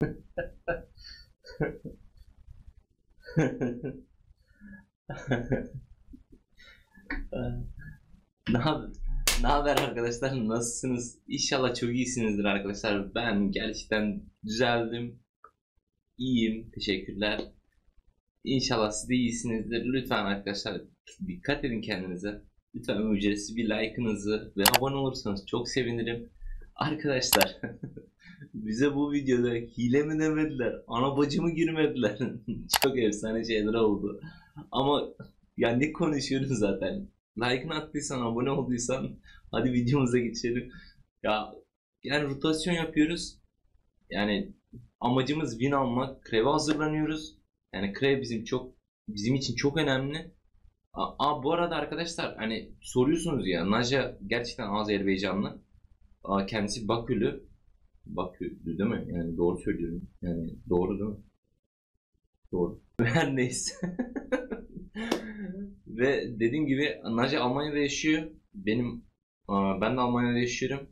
ne? Ne haber arkadaşlar? Nasılsınız? İnşallah çok iyisinizdir arkadaşlar. Ben gerçekten düzeldim. İyiyim. Teşekkürler. İnşallah siz de iyisinizdir. Lütfen arkadaşlar dikkat edin kendinize. Lütfen ücretsiz bir like'ınızı ve abone olursanız çok sevinirim. Arkadaşlar bize bu videoda hile mi demediler, ana bacı mı girmediler. çok efsane şeyler oldu. Ama ya ne konuşuyoruz zaten. Like'ını attıysan, abone olduysan hadi videomuza geçelim. Ya yani rotasyon yapıyoruz. Yani amacımız win almak. Kreve hazırlanıyoruz. Yani Kreve bizim çok bizim için çok önemli. Aa, bu arada arkadaşlar hani soruyorsunuz ya Naja gerçekten Azerbaycanlı. Aa, kendisi Bakülü. Bakülü değil mi? Yani doğru söylüyorum. Yani doğru değil mi? Doğru. Her neyse. Ve dediğim gibi Naci Almanya'da yaşıyor. Benim ben de Almanya'da yaşıyorum.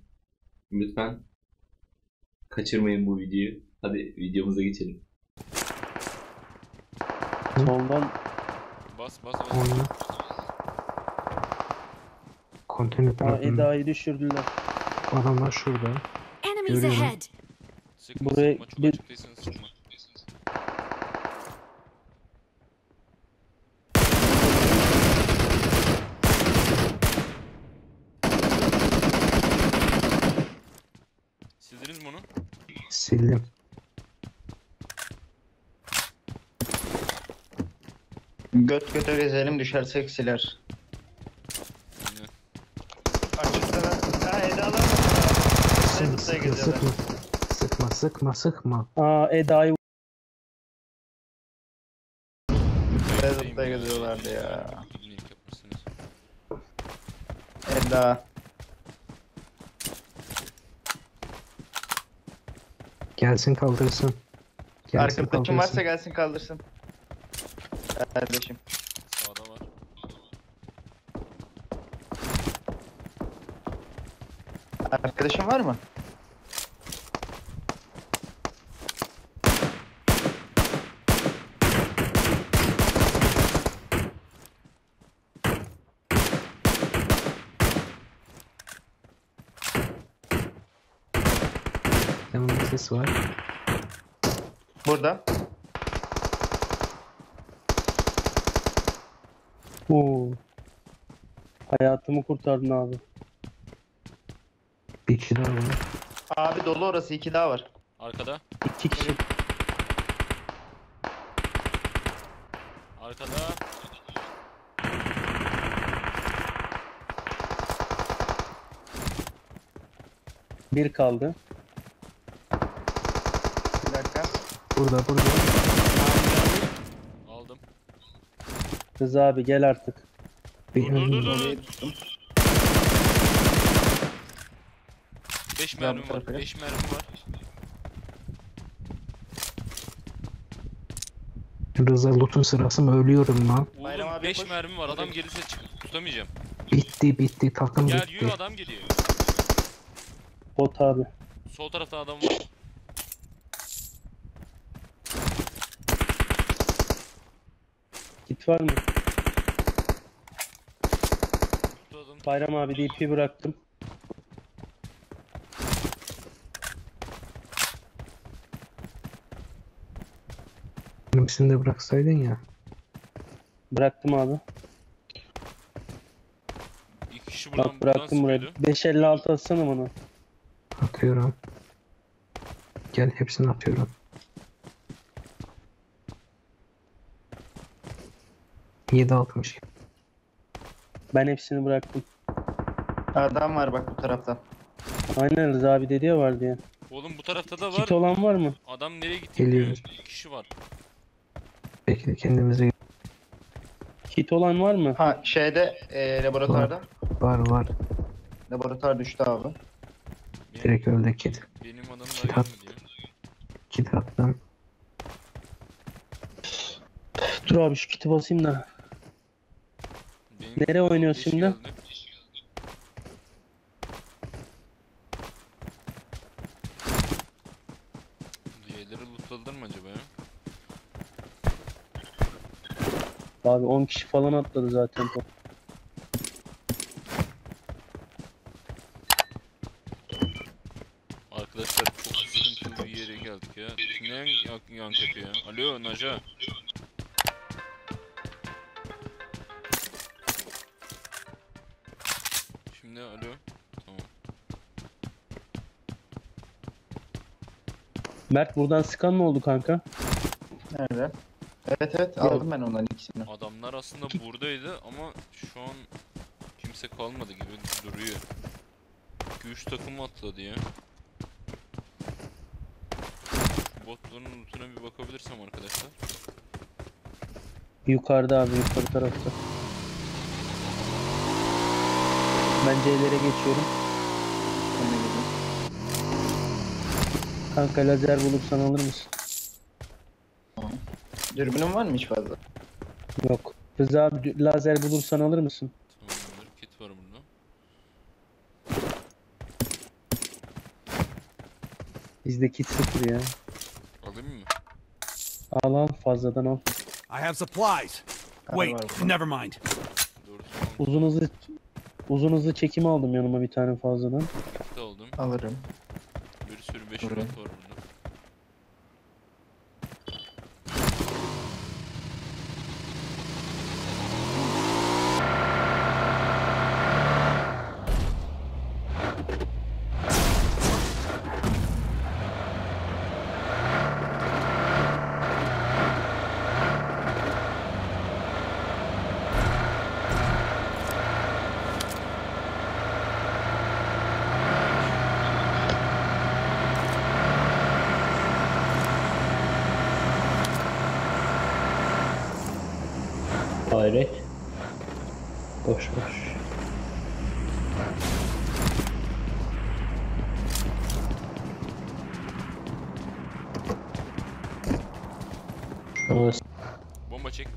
Lütfen kaçırmayın bu videoyu. Hadi videomuza geçelim. Soldan Bas bas bas. Onu konteyner Aa, tarafında. Eda'yı düşürdüler. Adamlar şurada. Enemies Görüyorum. ahead! Sıkma Buraya sıkma çok bir- açıktaysanız sıkma. Sildiniz mi onu? Sildim. Göt göte gezelim düşersek siler. Aynen. Açıkta Ha Eda'lar Sıkma Sıkma sıkma sıkma. Sıkma sıkma. Aa Eda'yı Reddit'te geziyorlardı ya. Yapmışsınız. Eda. Gelsin kaldırsın. Gelsin Arkadaşım varsa kaldırsın. gelsin kaldırsın. Kardeşim. Sağda var. Arkadaşım var mı? Yanında ses var. Burada. Oo. Hayatımı kurtardın abi. Bir kişi daha var. Abi dolu orası iki daha var. Arkada. İki kişi. Arkada. Bir kaldı. Bir dakika. Burada burada. Aldım. Rıza abi gel artık. Dur dur dur dur. Orayı tuttum. 5 Ben bu mermim var. tarafa gel. 5 mermim var. Rıza loot'un sırası mı? Ölüyorum lan. Bayram Oğlum abi 5 koş. mermim var. Adam gelirse çık tutamayacağım. Bitti bitti takım Gel bitti. yürü adam geliyor. Bot abi. Sol tarafta adam var. Var mı? Tutladım. Bayram abi DP bıraktım. Benimsini de bıraksaydın ya. Bıraktım abi. İki kişi buradan, Bak bıraktım buraya. buradan 556 atsana bana. Atıyorum. Gel hepsini atıyorum. Yedi altmış. Ben hepsini bıraktım. Adam var bak bu tarafta. Aynen Rıza abi dedi ya var diye. Oğlum bu tarafta da var. Kit olan var mı? Adam nereye gitti? Geliyor. bilmiyorum. İki kişi var. Bekle kendimize Kit olan var mı? Ha şeyde e, laboratuvarda. var var. Laboratuvar düştü abi. Benim, Direkt öldü kit. benim adım Kit at. Kit attım. Dur abi şu kiti basayım da. Nereye oynuyoruz şimdi? geldi. Diğerleri lootladılar mı acaba ya? Abi 10 kişi falan atladı zaten. Arkadaşlar çok sıkıntılı bir yere geldik ya. Ne yan, yan, yan yapıyor ya? Alo Naja. Mert buradan sıkan mı oldu kanka? Nerede? Evet evet aldım ben onların ikisini. Adamlar aslında buradaydı ama şu an kimse kalmadı gibi duruyor. 2-3 takım atladı ya. Şu botların lootuna bir bakabilirsem arkadaşlar. Yukarıda abi yukarı tarafta. Ben C'lere geçiyorum. Ben de geleyim. Kanka lazer bulursan alır mısın? Dürbünün var mı hiç fazla? Yok. Rıza abi lazer bulursan alır mısın? Tamamdır. Kit var burada. Bizde kit sıfır ya. Alayım mı? Al al fazladan al. I have supplies. Wait, never mind. Uzun hızlı uzun hızlı çekim aldım yanıma bir tane fazladan. kit aldım. Alırım. Bir Ama Bomba çek.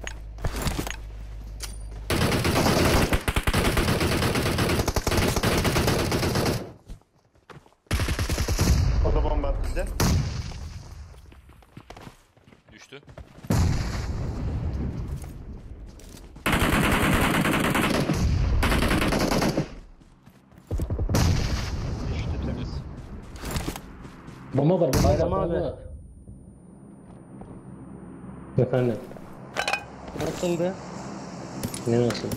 O da bomba attı bize. Düştü. Düştü temiz. bomba var, bomba Bayram var, abi. Efendim, Nasıldı? ne nasıl?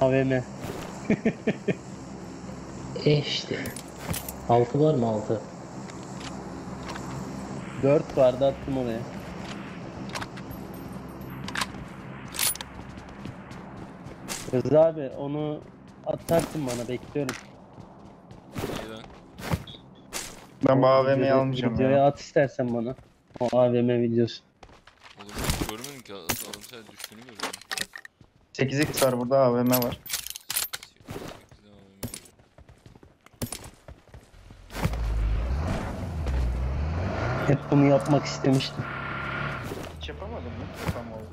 AVM. E işte. Altı var mı altı? 4 vardı attım oraya. Rıza abi onu atarsın bana bekliyorum. Ben bu AVM'yi Videoya- almayacağım Videoya ya. at istersen bana. O AVM videosu. Oğlum hiç görmedim ki. Adam sadece düştüğünü gördüm. 8x var burada AVM var. 8'den alayım. Hep bunu yapmak istemiştim. Hiç yapamadım mı? Yapamadım.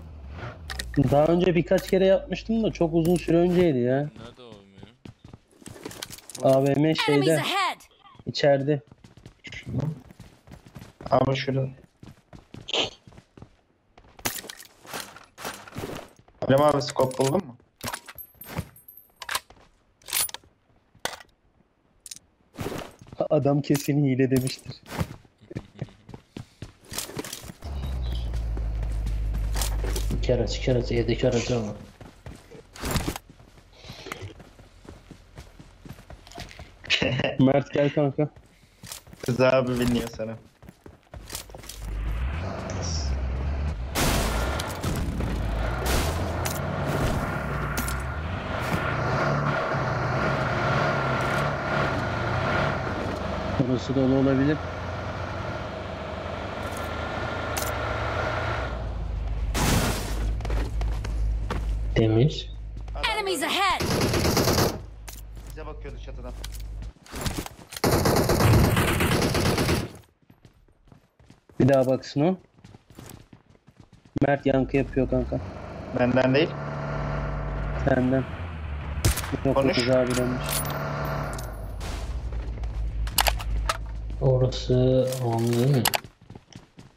Daha önce birkaç kere yapmıştım da çok uzun süre önceydi ya. Nerede ya? AVM Enemies şeyde ahead! içeride. Abi şurada. Alem abi scope buldun mu? Adam kesin hile demiştir. İki araç, iki araç, evdeki aracı ama. Mert gel kanka. Kız abi biniyor sana. Burası dolu olabilir. Demir. Enemies ahead! Bize bakıyordu çatıdan. Bir daha baksın o. Mert yankı yapıyor kanka. Benden değil. Senden. Yok Konuş. Rıza abidenmiş. O Orası Ağamlı değil mi?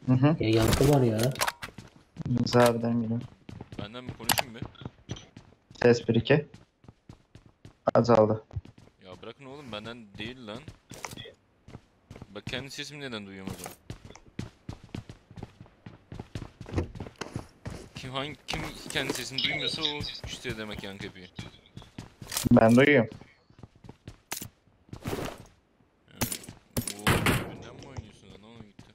Hı hı. Ya yankı var ya. Rıza abiden geliyor. Benden mi konuşayım bir? Ses 1 2. Azaldı. Ya bırakın oğlum benden değil lan. Bak kendi sesimi neden duyuyorum o zaman? Kim hangi kim kendi sesini duymuyorsa o işte demek yankı yapıyor. Ben duyuyorum. Oo, birbirinden mi oynuyorsun lan? Ona gitti.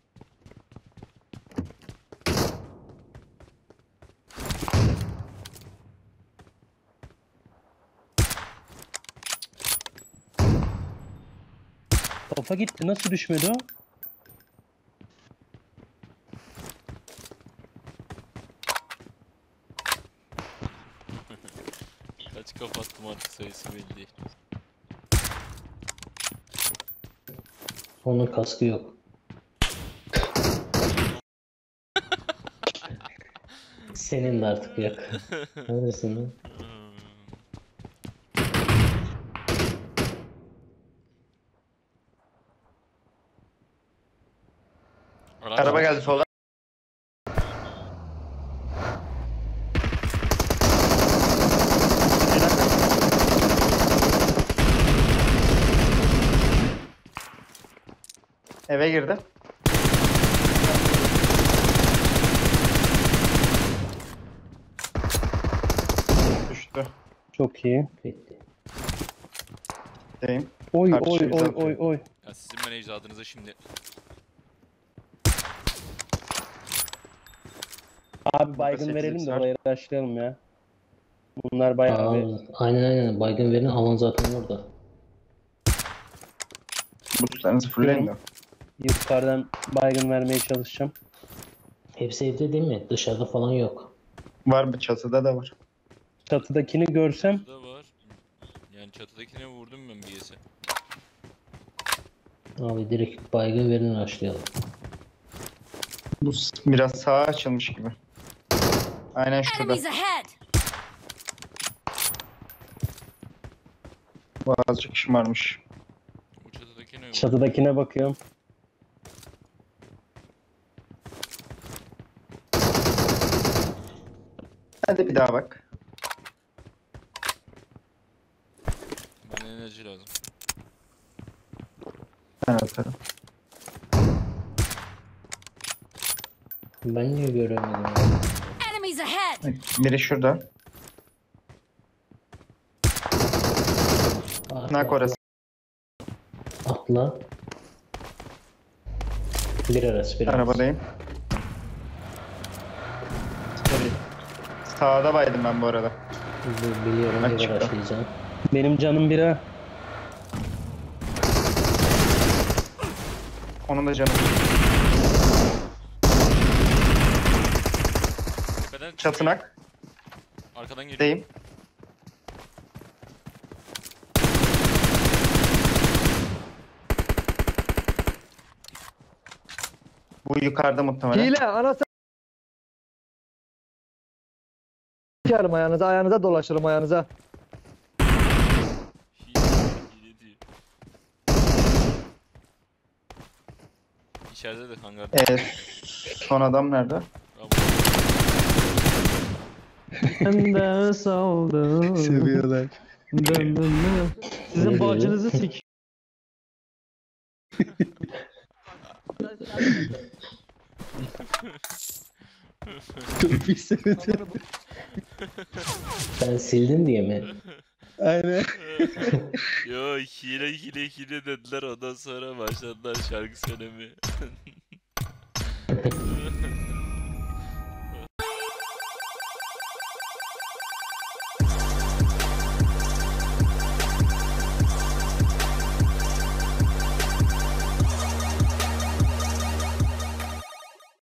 Kafa gitti. Nasıl düşmedi o? Kaç kapattım artık sayısı belli değil. Onun kaskı yok. Senin de artık yok. Neredesin lan? Araç Araba var. geldi soldan. Eve girdi. Düştü. Çok iyi. Bitti. Deyim. Oy oy oy oy oy. Ya sizin ben ecdadınıza şimdi Abi baygın sekiz verelim de var. oraya başlayalım ya. Bunlar bayağı Aa, bir... aynen aynen. Baygın verin alan zaten orada. Boostlarınızı fullleyin de. Yukarıdan baygın vermeye çalışacağım. Hepsi evde değil mi? Dışarıda falan yok. Var mı? Çatıda da var. Çatıdakini görsem da var. Yani çatıdakine vurdum ben bir yese. Abi direkt baygın verin başlayalım. Bu biraz sağa açılmış gibi. Aynen şurada. Bu azıcık şımarmış. Çatıdakine bakıyorum. Hadi bir daha bak. Bana enerji lazım. Ben atarım. Ben niye göremedim? ya? Enemies ahead! Biri şurada. Atla, Nak orası. Atla. Bir arası bir arası. Arabadayım. Sağda baydım ben bu arada. Bi- Biliyorum bir Açıkta. araçlayacağım. Benim canım bira. Onun da canı. Tepeden çıkıyor. Çatınak. Arkadan geliyor. Deyim. Bu yukarıda muhtemelen. Hile anası Sikerim ayağınıza, ayağınıza dolaşırım ayağınıza. İçeride de hangarda. Ee, son adam nerede? Ben de saldım. Seviyorlar. Dön dön dön. Sizin bacınızı sik. Bir. Sen sildin diye mi? Aynen. Yo hile hile hile dediler ondan sonra başladılar şarkı söylemeye.